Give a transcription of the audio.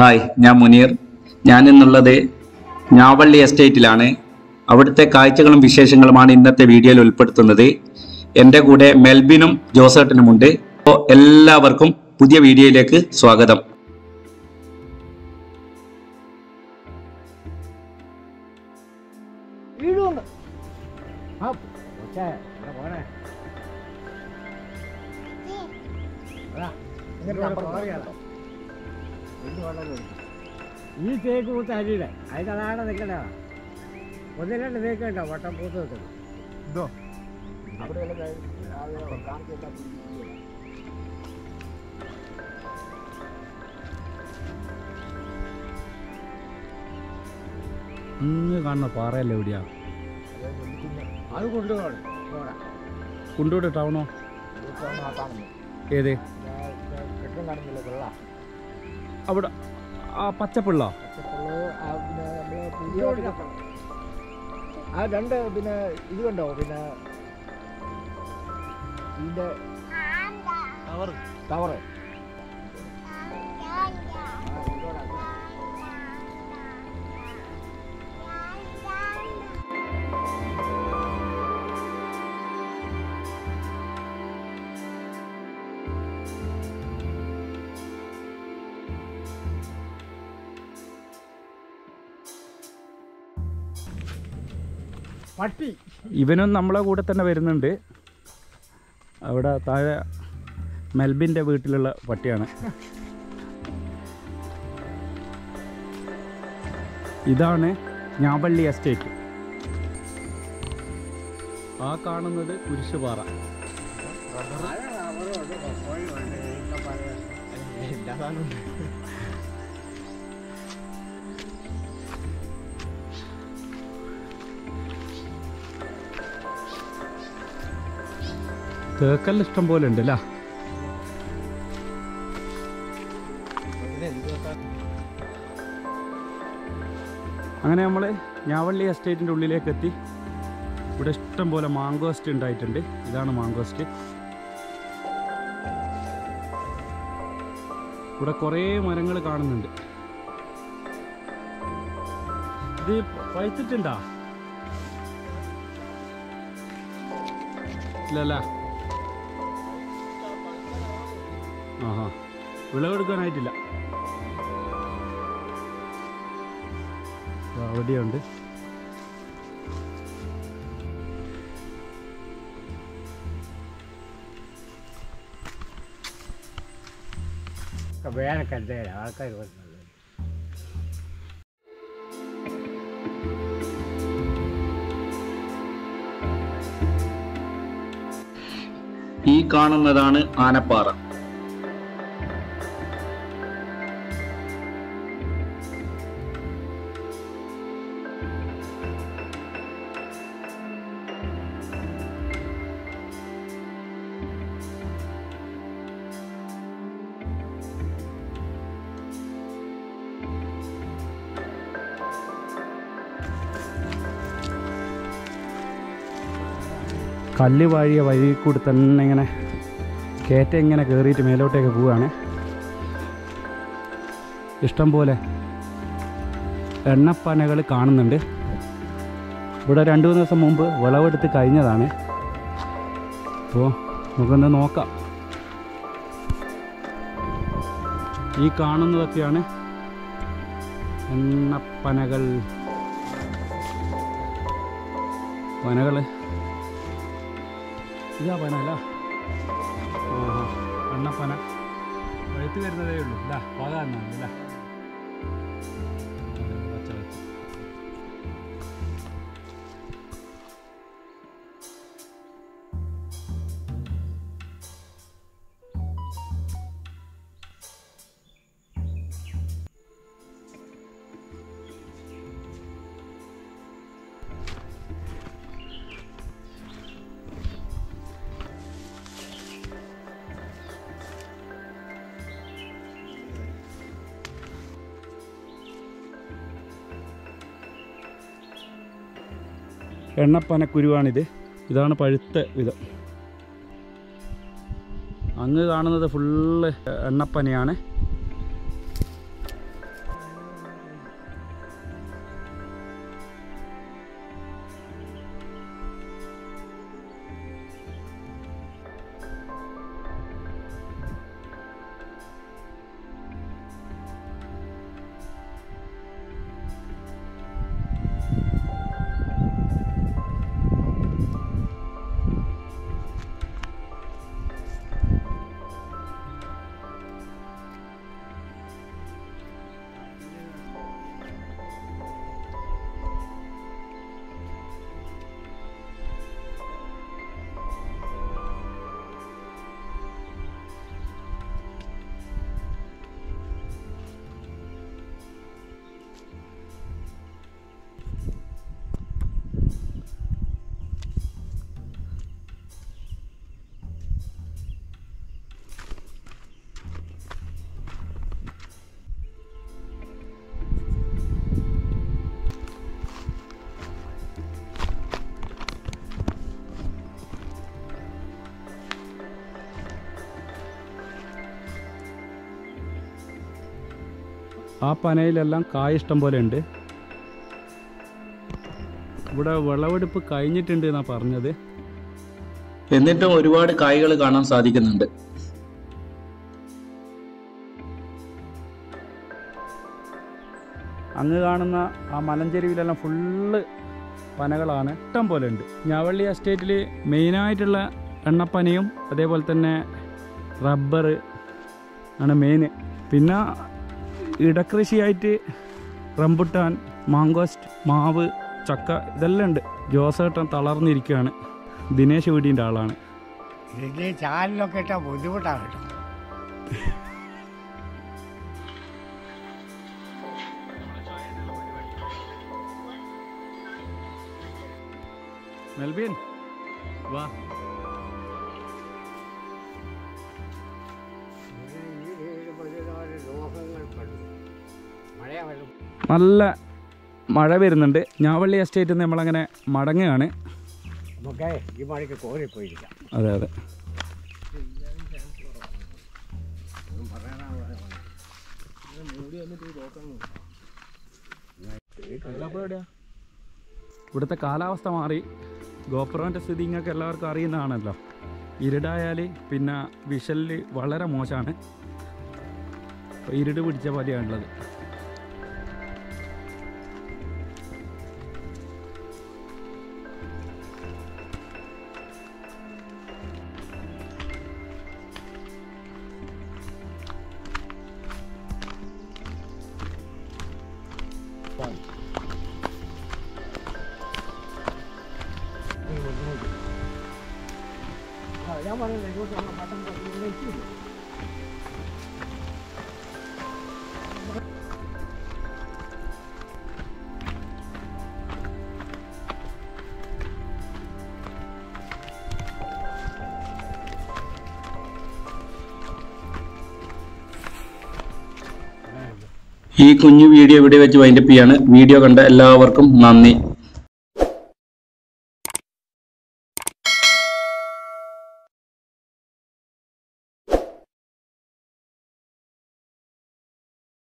Hi ഞാൻ മുനീർ. ഞാൻ ഇന്നുള്ളത് ഞാവള്ളി എസ്റ്റേറ്റിലാണ്. അവിടുത്തെ കാഴ്ചകളും വിശേഷങ്ങളുമാണ് ഇന്നത്തെ വീഡിയോയിൽ ഉൾപ്പെടുത്തുന്നത്. എന്റെ കൂടെ മെൽബിനും ജോസേട്ടനുമുണ്ട്. അപ്പോൾ എല്ലാവർക്കും പുതിയ വീഡിയോയിലേക്ക് സ്വാഗതം. ഇങ്ങനെ ഇങ്ങോട്ട് നമ്പർ ഈ തേക്ക് പൂത്ത അരിയുടെ അതിന്റെ അതാണ് നിൽക്കണ്ട ഒന്ന് രണ്ട് തേക്ക് ഉണ്ടോ വട്ടം പൂത്ത് നിൽക്കുന്നത് ഇതോ? ഇന്ന് കാണുന്ന പാറയല്ലേ എവിടെയാ അത് കൊണ്ടുപോകണം കൊണ്ടുപോയിട്ട് ടൗണോ. ഏത്? കെട്ടും കാണുന്നില്ല വെള്ള. അവിടെ ആ പച്ചപ്പിള്ള? ആ രണ്ട് പിന്നെ ഇത് കണ്ടോ? പിന്നെ ഇതിന്റെ ടവറ് പട്ടി. ഇവനും നമ്മളെ കൂടെ തന്നെ വരുന്നുണ്ട്. അവിടെ താഴെ മെൽബിന്റെ വീട്ടിലുള്ള പട്ടിയാണ്. ഇതാണ് ഞാവള്ളി എസ്റ്റേറ്റ്. ആ കാണുന്നത് കുരിശുപാറ. തേക്കല്ല ഇഷ്ടം പോലെ ഉണ്ട് അല്ല അങ്ങനെ നമ്മൾ ഞാവള്ളി എസ്റ്റേറ്റിന്റെ ഉള്ളിലേക്ക് എത്തി ഇവിടെ ഇഷ്ടം പോലെ മാങ്കോസ്റ്റ് ഉണ്ടായിട്ടുണ്ട്. ഇതാണ് മാങ്കോസ്റ്റ് ഇവിടെ കുറേ മരങ്ങൾ കാണുന്നുണ്ട്. ഇത് പഴുത്തിട്ടുണ്ടാ? ഇല്ലല്ല? ആഹാ. വിളവെടുക്കാനായിട്ടില്ല. അവിടെയുണ്ട്. വേനൽക്കാലത്തെ ആൾക്കാർ വരുന്നത്. ഈ കാണുന്നതാണ് ആനപ്പാറ. കല്ല് വാഴിയ വഴി കൂടി തന്നെ ഇങ്ങനെ കയറ്റം ഇങ്ങനെ കയറിയിട്ട് മേലോട്ടേക്ക് പോവുകയാണ്. ഇഷ്ടംപോലെ എണ്ണപ്പനകൾ കാണുന്നുണ്ട്. ഇവിടെ രണ്ട് മൂന്ന് ദിവസം മുമ്പ് വിളവെടുത്ത് കഴിഞ്ഞതാണ്. അപ്പോൾ നമുക്കൊന്ന് നോക്കാം. ഈ കാണുന്നതൊക്കെയാണ് എണ്ണപ്പനകൾ. പനകൾ ഇതാ പന അല്ല എണ്ണപ്പന പഴുത്ത് വരുന്നതേ ഉള്ളൂ. ഇല്ല പാകാന്നാണ് അല്ല എണ്ണപ്പനക്കുരുവാണിത്. ഇതാണ് പഴുത്ത വിധം. അങ്ങ് കാണുന്നത് ഫുള്ള് എണ്ണപ്പനയാണ്. ആ പനയിലെല്ലാം കായ ഇഷ്ടം പോലെ ഉണ്ട്. ഇവിടെ വിളവെടുപ്പ് കഴിഞ്ഞിട്ടുണ്ട് എന്നാ പറഞ്ഞത്. എന്നിട്ടും ഒരുപാട് കായ്കൾ കാണാൻ സാധിക്കുന്നുണ്ട്. അങ്ങ് കാണുന്ന ആ മലഞ്ചെരുവിലെല്ലാം ഫുള്ള് പനകളാണ്. ഇഷ്ടം പോലെ ഉണ്ട്. ഞാവള്ളി എസ്റ്റേറ്റിൽ മെയിനായിട്ടുള്ള എണ്ണപ്പനയും അതേപോലെ തന്നെ റബ്ബർ ആണ് മെയിൻ പിന്നെ ഇടകൃഷിയായിട്ട് റംബുട്ടാൻ മാങ്കോസ്റ്റ് മാവ് ചക്ക ഇതെല്ലാം ഉണ്ട്. ജോസേട്ടൻ തളർന്നിരിക്കുകയാണ്. ദിനേശ് വീടിന്റെ ആളാണ്. ഇതിന്റെ ചാലിലൊക്കെ ഇട്ടാൽ ബുദ്ധിമുട്ടാണ് കേട്ടോ. മെൽബിൻ വാ. നല്ല മഴ വരുന്നുണ്ട്. ഞാവള്ളി എസ്റ്റേറ്റിൽ നിന്ന് നമ്മളങ്ങനെ മടങ്ങുകയാണ്. നമുക്ക് ഈ മഴയ്ക്ക് കോരിപ്പോയിരിക്കാം അതെ അതെ. ഇവിടുത്തെ കാലാവസ്ഥ മാറി. ഗോപുരന്റെ സ്ഥിതി നിങ്ങൾക്ക് എല്ലാവർക്കും അറിയുന്നതാണല്ലോ. ഇരുടായാൽ പിന്നെ വിഷലിൽ വളരെ മോശമാണ്. ഇരുട് പിടിച്ച പോലെയാണുള്ളത് ഈ കുഞ്ഞു വീഡിയോ ഇവിടെ വെച്ച് വൈൻഡപ്പ് ചെയ്യാണ്. വീഡിയോ കണ്ട എല്ലാവർക്കും നന്ദി.